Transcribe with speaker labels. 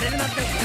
Speaker 1: されるなんて